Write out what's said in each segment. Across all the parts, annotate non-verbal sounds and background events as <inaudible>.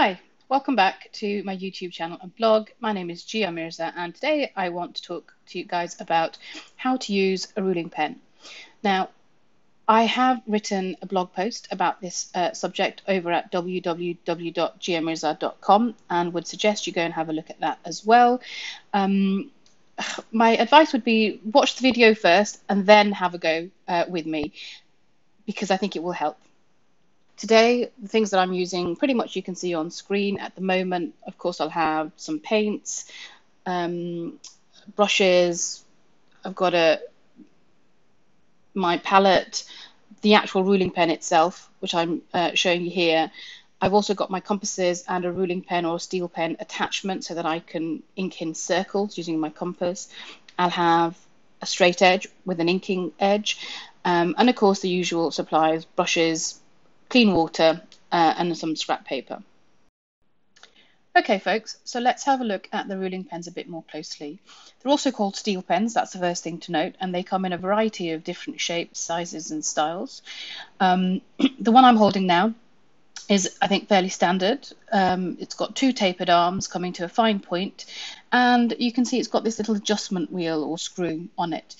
Hi, welcome back to my YouTube channel and blog. My name is Jeea Mirza, and today I want to talk to you guys about how to use a ruling pen. Now, I have written a blog post about this uh, subject over at www.jeeamirza.com and would suggest you go and have a look at that as well. Um, my advice would be watch the video first and then have a go uh, with me because I think it will help. Today, the things that I'm using pretty much you can see on screen at the moment. Of course, I'll have some paints, um, brushes. I've got a my palette, the actual ruling pen itself, which I'm uh, showing you here. I've also got my compasses and a ruling pen or steel pen attachment so that I can ink in circles using my compass. I'll have a straight edge with an inking edge, um, and of course the usual supplies, brushes, clean water, uh, and some scrap paper. Okay, folks, so let's have a look at the ruling pens a bit more closely. They're also called steel pens, that's the first thing to note, and they come in a variety of different shapes, sizes, and styles. Um, <clears throat> the one I'm holding now is, I think, fairly standard. Um, it's got two tapered arms coming to a fine point, and you can see it's got this little adjustment wheel or screw on it.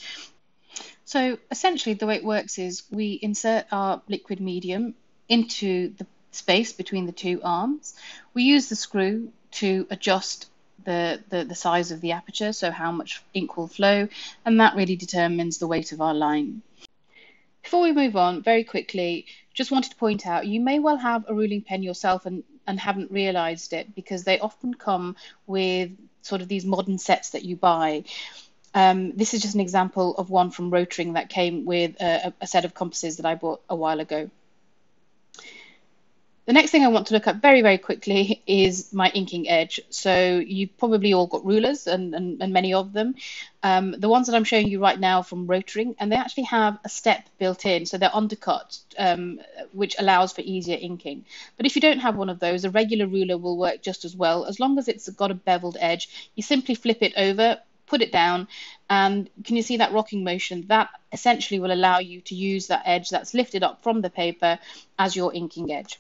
So essentially, the way it works is we insert our liquid medium into the space between the two arms. We use the screw to adjust the, the, the size of the aperture, so how much ink will flow, and that really determines the weight of our line. Before we move on, very quickly, just wanted to point out you may well have a ruling pen yourself and, and haven't realized it because they often come with sort of these modern sets that you buy. Um, this is just an example of one from Rotring that came with a, a set of compasses that I bought a while ago. The next thing I want to look at very, very quickly is my inking edge. So you've probably all got rulers and, and, and many of them. Um, the ones that I'm showing you right now from Rotring, and they actually have a step built in, so they're undercut, um, which allows for easier inking. But if you don't have one of those, a regular ruler will work just as well. As long as it's got a beveled edge, you simply flip it over, put it down, and can you see that rocking motion? That essentially will allow you to use that edge that's lifted up from the paper as your inking edge.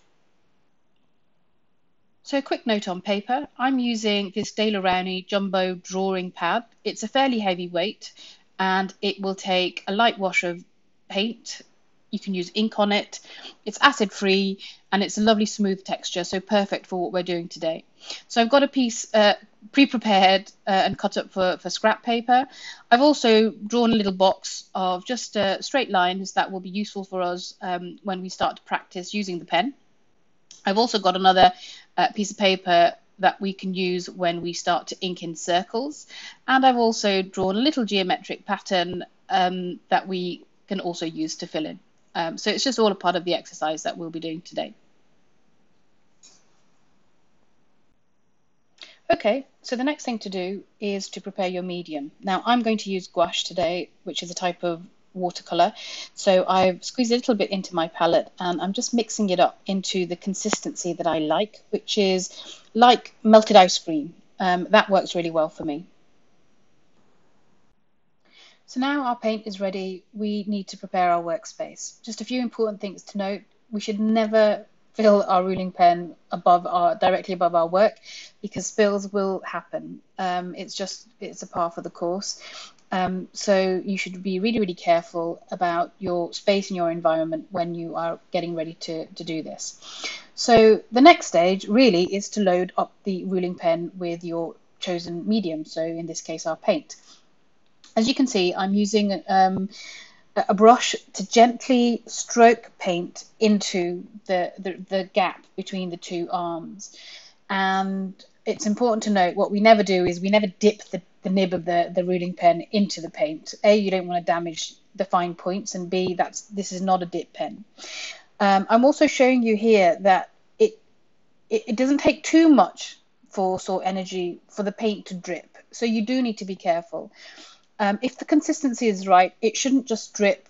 So a quick note on paper, I'm using this Daler Rowney Jumbo drawing pad. It's a fairly heavy weight and it will take a light wash of paint. You can use ink on it. It's acid free and it's a lovely smooth texture, so perfect for what we're doing today. So I've got a piece uh, pre-prepared uh, and cut up for, for scrap paper. I've also drawn a little box of just uh, straight lines that will be useful for us um, when we start to practice using the pen. I've also got another uh, piece of paper that we can use when we start to ink in circles. And I've also drawn a little geometric pattern um, that we can also use to fill in. Um, so it's just all a part of the exercise that we'll be doing today. Okay, so the next thing to do is to prepare your medium. Now I'm going to use gouache today, which is a type of watercolor. So I've squeezed a little bit into my palette and I'm just mixing it up into the consistency that I like, which is like melted ice cream. Um, that works really well for me. So now our paint is ready, we need to prepare our workspace. Just a few important things to note. We should never fill our ruling pen above our directly above our work because spills will happen. Um, it's just it's a part of the course. Um, so you should be really, really careful about your space and your environment when you are getting ready to, to do this. So the next stage really is to load up the ruling pen with your chosen medium. So in this case, our paint. As you can see, I'm using um, a brush to gently stroke paint into the, the, the gap between the two arms. And it's important to note what we never do is we never dip the the nib of the, the ruling pen into the paint. A, you don't want to damage the fine points, and B, that's this is not a dip pen. Um, I'm also showing you here that it, it, it doesn't take too much force or energy for the paint to drip, so you do need to be careful. Um, if the consistency is right, it shouldn't just drip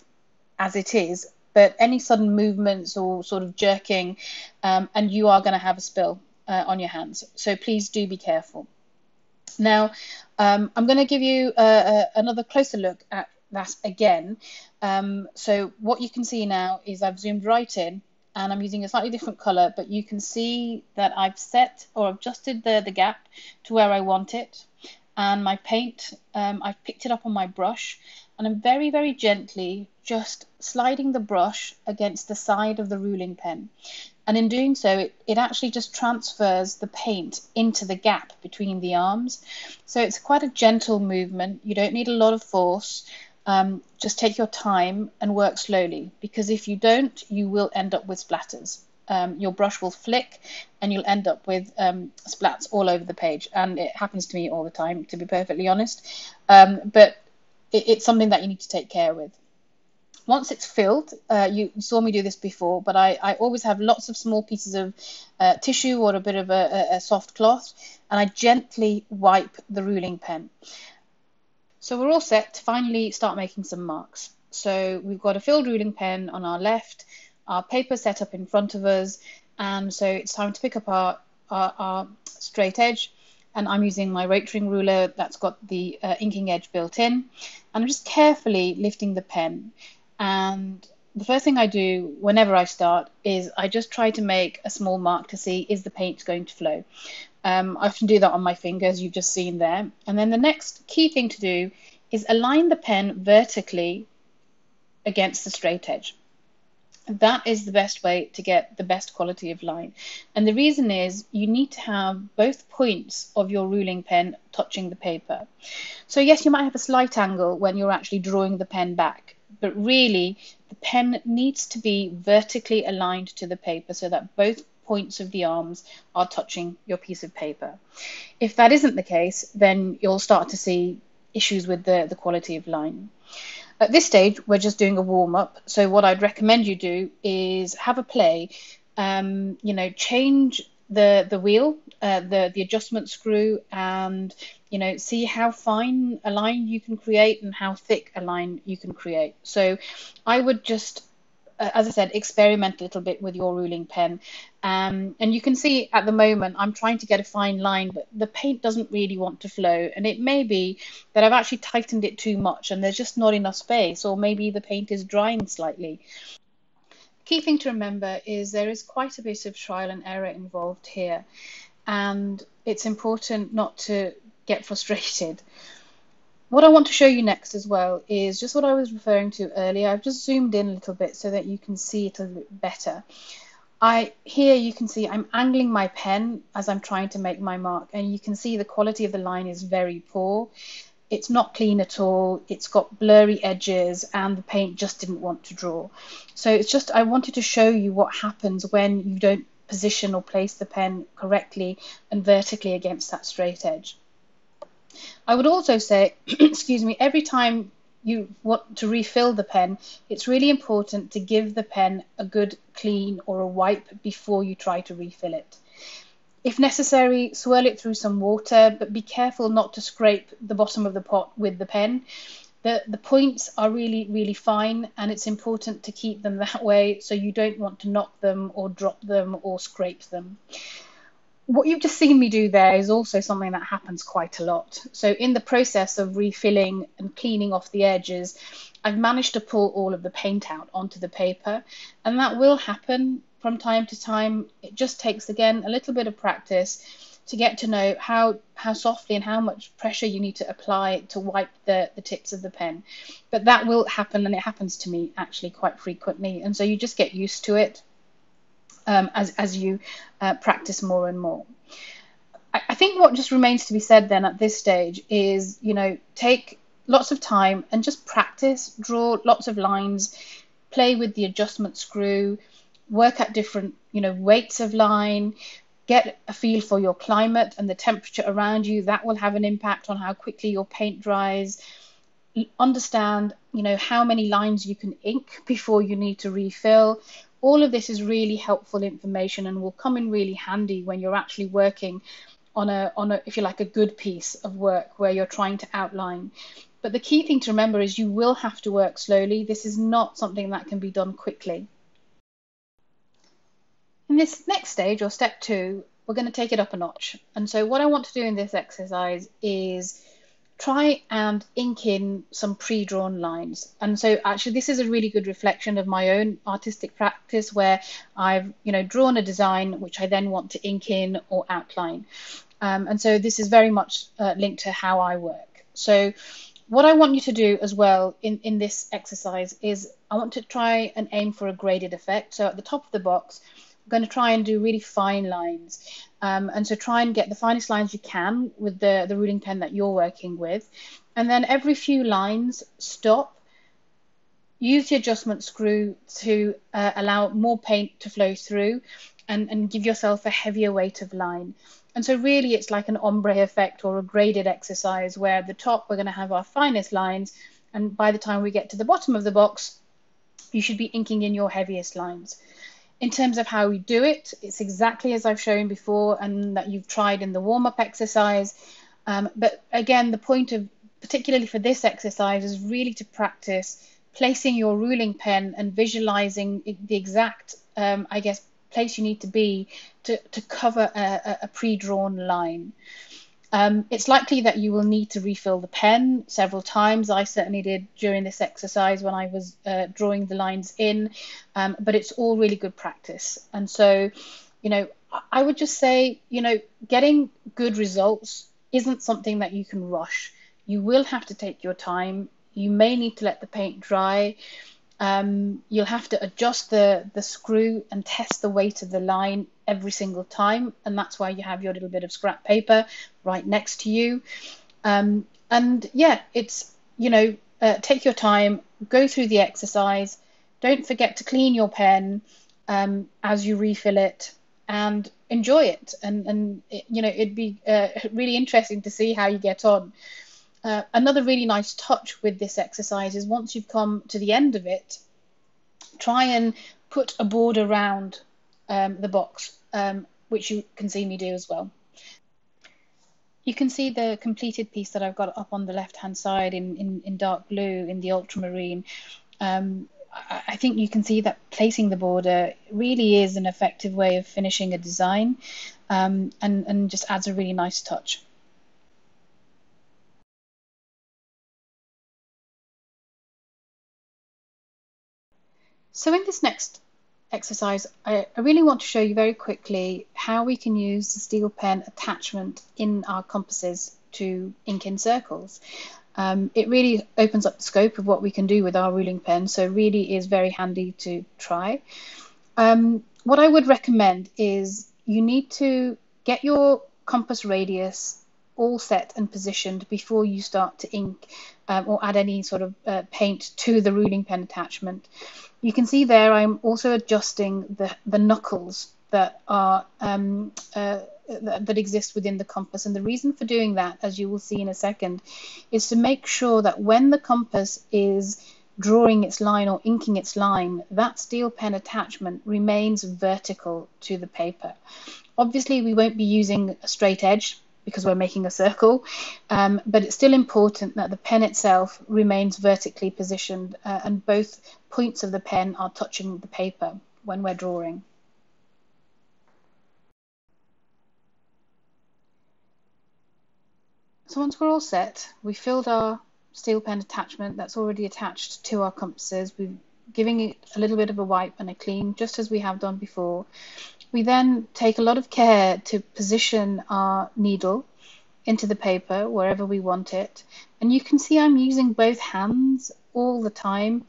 as it is, but any sudden movements or sort of jerking, um, and you are going to have a spill uh, on your hands. So please do be careful. Now, um, I'm going to give you uh, uh, another closer look at that again. Um, so what you can see now is I've zoomed right in and I'm using a slightly different color, but you can see that I've set or adjusted the, the gap to where I want it. And my paint, um, I've picked it up on my brush and I'm very, very gently just sliding the brush against the side of the ruling pen. And in doing so, it, it actually just transfers the paint into the gap between the arms. So it's quite a gentle movement. You don't need a lot of force. Um, just take your time and work slowly because if you don't, you will end up with splatters. Um, your brush will flick and you'll end up with um, splats all over the page. And it happens to me all the time, to be perfectly honest. Um, but it, it's something that you need to take care with once it's filled, uh, you, saw me do this before, but I, I always have lots of small pieces of uh, tissue or a bit of a, a, soft cloth, and I gently wipe the ruling pen. So we're all set to finally start making some marks. So we've got a filled ruling pen on our left, our paper set up in front of us, and so it's time to pick up our, our, our straight edge. And I'm using my rotring ruler that's got the uh, inking edge built in. And I'm just carefully lifting the pen. And the first thing I do whenever I start is I just try to make a small mark to see is the paint going to flow. Um, I often do that on my fingers, you've just seen there. And then the next key thing to do is align the pen vertically against the straight edge. That is the best way to get the best quality of line. And the reason is you need to have both points of your ruling pen touching the paper. So, yes, you might have a slight angle when you're actually drawing the pen back, but really the pen needs to be vertically aligned to the paper so that both points of the arms are touching your piece of paper. If that isn't the case, then you'll start to see issues with the, the quality of line. At this stage, we're just doing a warm up. So, what I'd recommend you do is have a play, um, you know, change the the wheel, uh, the the adjustment screw, and you know see how fine a line you can create and how thick a line you can create. So I would just uh, as I said, experiment a little bit with your ruling pen. Um, and you can see at the moment, I'm trying to get a fine line, but the paint doesn't really want to flow. And it may be that I've actually tightened it too much and there's just not enough space, or maybe the paint is drying slightly key thing to remember is there is quite a bit of trial and error involved here, and it's important not to get frustrated. What I want to show you next as well is just what I was referring to earlier. I've just zoomed in a little bit so that you can see it a little bit better. I here you can see I'm angling my pen as I'm trying to make my mark and you can see the quality of the line is very poor it's not clean at all. It's got blurry edges and the paint just didn't want to draw. So it's just, I wanted to show you what happens when you don't position or place the pen correctly and vertically against that straight edge. I would also say, <clears throat> excuse me, every time you want to refill the pen, it's really important to give the pen a good clean or a wipe before you try to refill it. If necessary, swirl it through some water, but be careful not to scrape the bottom of the pot with the pen. The, the points are really, really fine, and it's important to keep them that way so you don't want to knock them or drop them or scrape them. What you've just seen me do there is also something that happens quite a lot. So, in the process of refilling and cleaning off the edges, I've managed to pull all of the paint out onto the paper, and that will happen from time to time. It just takes again a little bit of practice to get to know how how softly and how much pressure you need to apply to wipe the, the tips of the pen. But that will happen and it happens to me actually quite frequently. And so you just get used to it um, as, as you uh, practice more and more. I, I think what just remains to be said then at this stage is, you know, take lots of time and just practice, draw lots of lines, play with the adjustment screw, work at different, you know, weights of line, get a feel for your climate and the temperature around you. That will have an impact on how quickly your paint dries. Understand, you know, how many lines you can ink <laughs> before you need to refill. All of this is really helpful information and will come in really handy when you're actually working on a on a if you like a good piece of work where you're trying to outline. But the key thing to remember is you will have to work slowly. This is not something that can be done quickly. In this next stage, or step two, we're going to take it up a notch. And so what I want to do in this exercise is try and ink in some pre-drawn lines. And so actually this is a really good reflection of my own artistic practice where I've, you know, drawn a design which I then want to ink in or outline. Um, and so this is very much uh, linked to how I work. So what I want you to do as well in, in this exercise is I want to try and aim for a graded effect. So at the top of the box, going to try and do really fine lines. Um, and so try and get the finest lines you can with the, the ruling pen that you're working with. And then every few lines, stop, use the adjustment screw to uh, allow more paint to flow through and, and give yourself a heavier weight of line. And so really it's like an ombre effect or a graded exercise where at the top we're going to have our finest lines and by the time we get to the bottom of the box, you should be inking in your heaviest lines. In terms of how we do it, it's exactly as I've shown before and that you've tried in the warm-up exercise. Um, but again, the point of, particularly for this exercise, is really to practice placing your ruling pen and visualizing the exact, um, I guess, place you need to be to, to cover a, a pre-drawn line. Um, it's likely that you will need to refill the pen several times. I certainly did during this exercise when I was uh, drawing the lines in, um, but it's all really good practice. And so, you know, I would just say, you know, getting good results isn't something that you can rush. You will have to take your time. You may need to let the paint dry. Um, you'll have to adjust the, the screw and test the weight of the line every single time, and that's why you have your little bit of scrap paper right next to you. Um, and yeah, it's, you know, uh, take your time, go through the exercise, don't forget to clean your pen um, as you refill it, and enjoy it. And, and you know, it'd be uh, really interesting to see how you get on. Uh, another really nice touch with this exercise is once you've come to the end of it, try and put a border around um, the box, um, which you can see me do as well. You can see the completed piece that I've got up on the left hand side in, in, in dark blue in the ultramarine. Um, I, I think you can see that placing the border really is an effective way of finishing a design um, and, and just adds a really nice touch. So in this next exercise, I, I, really want to show you very quickly how we can use the steel pen attachment in our compasses to ink in circles. Um, it really opens up the scope of what we can do with our ruling pen, so really is very handy to try. Um, what I would recommend is you need to get your compass radius all set and positioned before you start to ink um, or add any sort of uh, paint to the ruling pen attachment. You can see there I'm also adjusting the, the knuckles that are um, uh, that, that exist within the compass. And the reason for doing that, as you will see in a second, is to make sure that when the compass is drawing its line or inking its line, that steel pen attachment remains vertical to the paper. Obviously, we won't be using a straight edge because we're making a circle. Um, but it's still important that the pen itself remains vertically positioned uh, and both points of the pen are touching the paper when we're drawing. So once we're all set, we filled our steel pen attachment that's already attached to our compasses. We're giving it a little bit of a wipe and a clean, just as we have done before. We then take a lot of care to position our needle into the paper wherever we want it. And you can see I'm using both hands all the time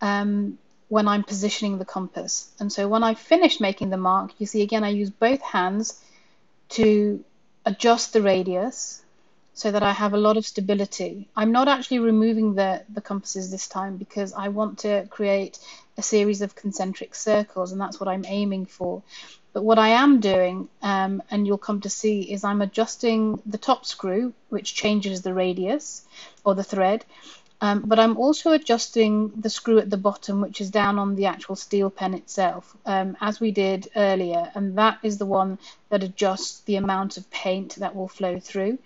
um, when I'm positioning the compass. And so when I finish making the mark, you see again I use both hands to adjust the radius so that I have a lot of stability. I'm not actually removing the, the compasses this time because I want to create a series of concentric circles and that's what I'm aiming for. But what I am doing, um, and you'll come to see, is I'm adjusting the top screw, which changes the radius or the thread, um, but I'm also adjusting the screw at the bottom, which is down on the actual steel pen itself, um, as we did earlier. And that is the one that adjusts the amount of paint that will flow through.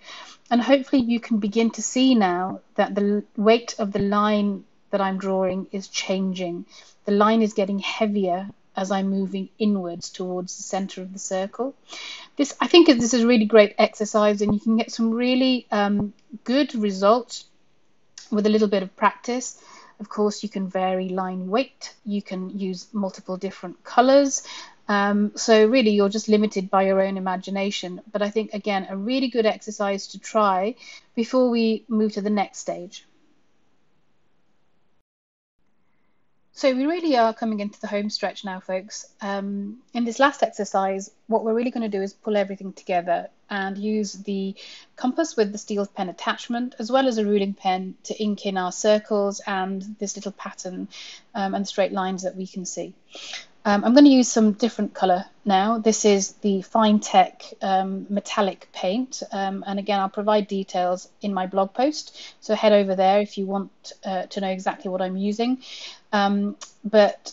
And hopefully you can begin to see now that the weight of the line that I'm drawing is changing. The line is getting heavier as I'm moving inwards towards the center of the circle. This, I think this is a really great exercise and you can get some really um, good results with a little bit of practice. Of course, you can vary line weight, you can use multiple different colors. Um, so, really, you're just limited by your own imagination. But I think, again, a really good exercise to try before we move to the next stage. So we really are coming into the home stretch now, folks. Um, in this last exercise, what we're really going to do is pull everything together and use the compass with the steel pen attachment, as well as a ruling pen to ink in our circles and this little pattern um, and straight lines that we can see. Um, I'm going to use some different colour now. This is the Finetec um, metallic paint. Um, and again, I'll provide details in my blog post. So head over there if you want uh, to know exactly what I'm using. Um, but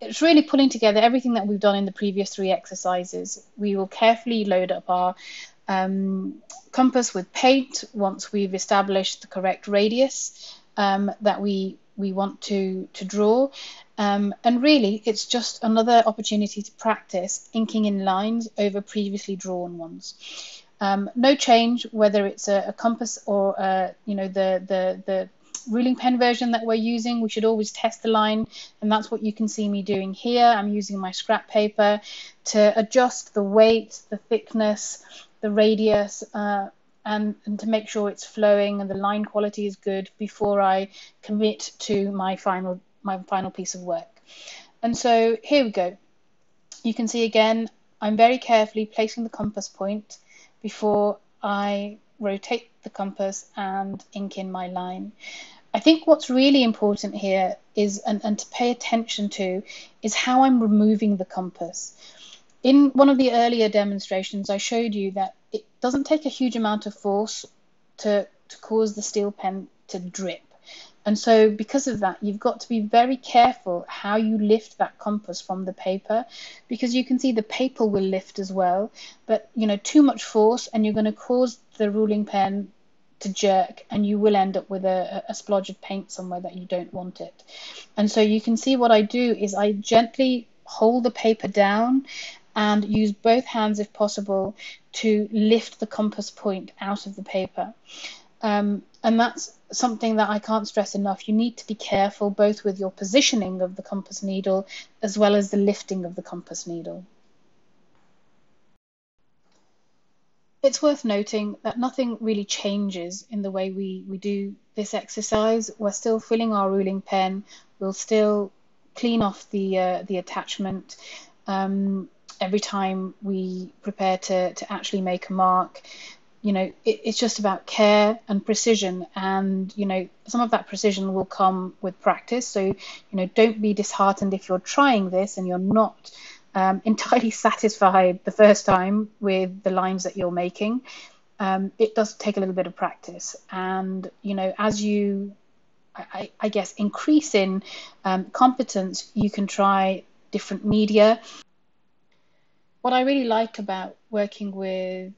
it's really pulling together everything that we've done in the previous three exercises. We will carefully load up our um, compass with paint once we've established the correct radius um, that we we want to to draw um, and really, it's just another opportunity to practice inking in lines over previously drawn ones. Um, no change, whether it's a, a compass or uh, you know the, the the ruling pen version that we're using. We should always test the line, and that's what you can see me doing here. I'm using my scrap paper to adjust the weight, the thickness, the radius. Uh, and, and, to make sure it's flowing and the line quality is good before I commit to my final my final piece of work. And so here we go. You can see again, I'm very carefully placing the compass point before I rotate the compass and ink in my line. I think what's really important here is, and, and to pay attention to, is how I'm removing the compass. In one of the earlier demonstrations, I showed you that it doesn't take a huge amount of force to, to cause the steel pen to drip. And so, because of that, you've got to be very careful how you lift that compass from the paper because you can see the paper will lift as well. But, you know, too much force and you're going to cause the ruling pen to jerk and you will end up with a, a splodge of paint somewhere that you don't want it. And so, you can see what I do is I gently hold the paper down and use both hands if possible to lift the compass point out of the paper. Um, and that's something that I can't stress enough. You need to be careful both with your positioning of the compass needle as well as the lifting of the compass needle. It's worth noting that nothing really changes in the way we, we do this exercise. We're still filling our ruling pen. We'll still clean off the uh, the attachment um, every time we prepare to, to actually make a mark you know it, it's just about care and precision. And you know some of that precision will come with practice. So you know don't be disheartened if you're trying this and you're not um, <laughs> entirely satisfied the first time with the lines that you're making. Um, it does take a little bit of practice. And you know as you I, I guess increase in um, competence you can try different media what I really like about working with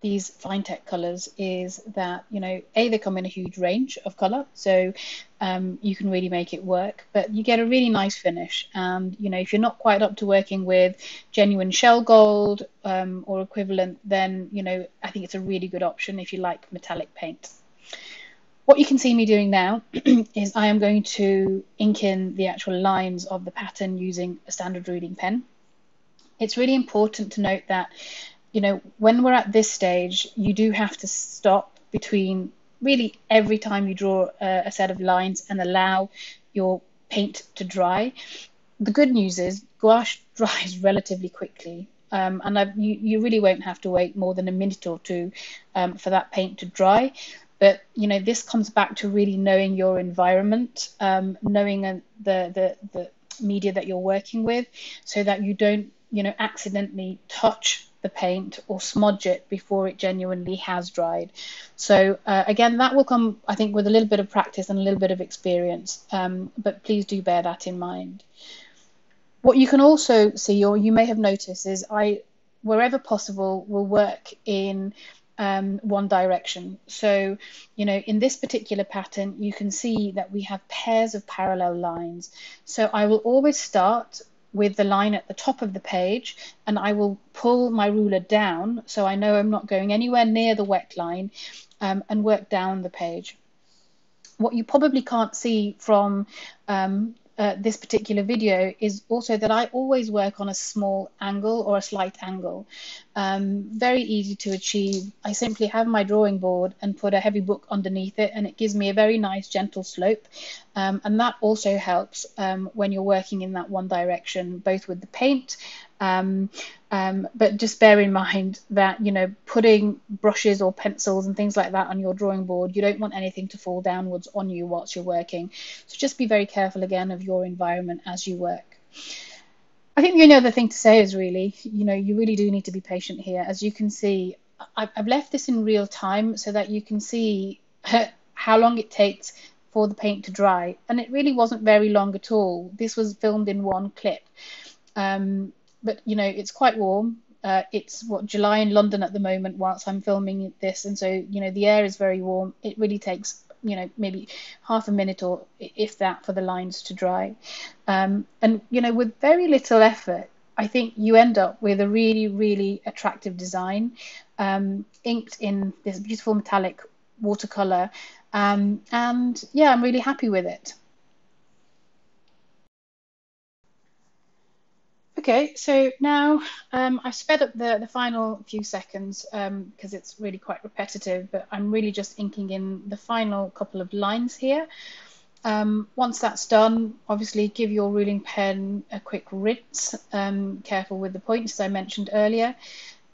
these Finetec colors is that you know a they come in a huge range of color so um, you can really make it work but you get a really nice finish. And you know if you're not quite up to working with genuine shell gold um, or equivalent then you know I think it's a really good option if you like metallic paint. What you can see me doing now <clears throat> is I am going to ink in the actual lines of the pattern using a standard ruling pen it's really important to note that you know, when we're at this stage, you do have to stop between really every time you draw a, a set of lines and allow your paint to dry. The good news is gouache <laughs> dries relatively quickly. Um, and I've, you, you really won't have to wait more than a minute or two um, for that paint to dry. But you know, this comes back to really knowing your environment, um, knowing uh, the, the the media that you're working with, so that you don't you know accidentally touch the paint or smudge it before it genuinely has dried. So uh, again, that will come, I think, with a little bit of practice and a little bit of experience. Um, but please do bear that in mind. What you can also see, or you may have noticed, is I, wherever possible, will work in um, one direction. So, you know, in this particular pattern, you can see that we have pairs of parallel lines. So I will always start with the line at the top of the page and I will pull my ruler down so I know I'm not going anywhere near the wet line um, and work down the page. What you probably can't see from um, uh, this particular video is also that I always work on a small angle or a slight angle. Um, very easy to achieve. I simply have my drawing board and put a heavy book underneath it and it gives me a very nice gentle slope. Um, and that also helps um, when you're working in that one direction, both with the paint um, um, but just bear in mind that you know putting brushes or pencils and things like that on your drawing board, you don't want anything to fall downwards on you whilst you're working. So just be very careful again of your environment as you work. I think the only other thing to say is really, you know, you really do need to be patient here. As you can see, I've left this in real time so that you can see <laughs> how long it takes for the paint to dry. And it really wasn't very long at all. This was filmed in one clip. Um, but you know it's quite warm. Uh, it's what July in London at the moment whilst I'm filming this, and so you know the air is very warm. It really takes you know maybe half a minute or if that for the lines to dry, um, and you know with very little effort, I think you end up with a really really attractive design, um, inked in this beautiful metallic watercolor, um, and yeah, I'm really happy with it. Okay, so now um, I've sped up the, the final few seconds because um, it's really quite repetitive, but I'm really just inking in the final couple of lines here. Um, once that's done, obviously give your ruling pen a quick rinse, um, careful with the points as I mentioned earlier.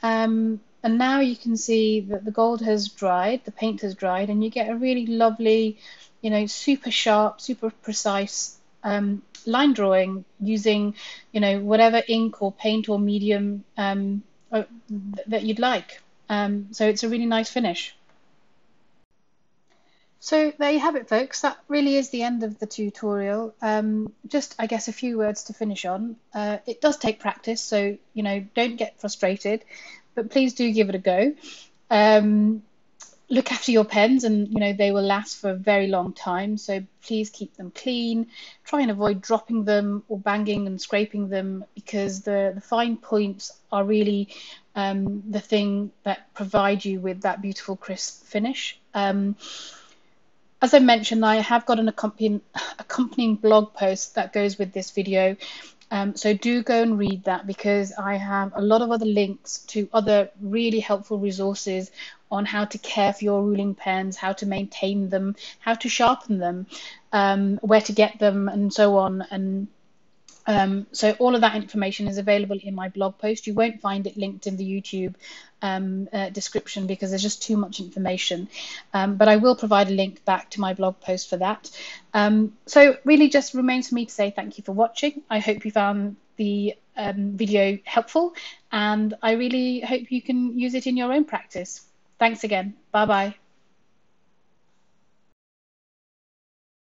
Um, and now you can see that the gold has dried, the paint has dried, and you get a really lovely, you know, super sharp, super precise um, line drawing using, you know, whatever ink or paint or medium um, uh, that you'd like. Um, so it's a really nice finish. So there you have it, folks. That really is the end of the tutorial. Um, just, I guess, a few words to finish on. Uh, it does take practice, so, you know, don't get frustrated, but please do give it a go. Um, look after your pens and you know they will last for a very long time. So please keep them clean. Try and avoid dropping them or banging and scraping them because the, the fine points are really um, the thing that provide you with that beautiful crisp finish. Um, as I mentioned, I have got an accompanying, <laughs> accompanying blog post that goes with this video. Um, so do go and read that because I have a lot of other links to other really helpful resources on how to care for your ruling pens, how to maintain them, how to sharpen them, um, where to get them, and so on. And um, so all of that information is available in my blog post. You won't find it linked in the YouTube um, uh, description because there's just too much information. Um, but I will provide a link back to my blog post for that. Um, so really just remains for me to say thank you for watching. I hope you found the um, video helpful and I really hope you can use it in your own practice. Thanks again. Bye bye.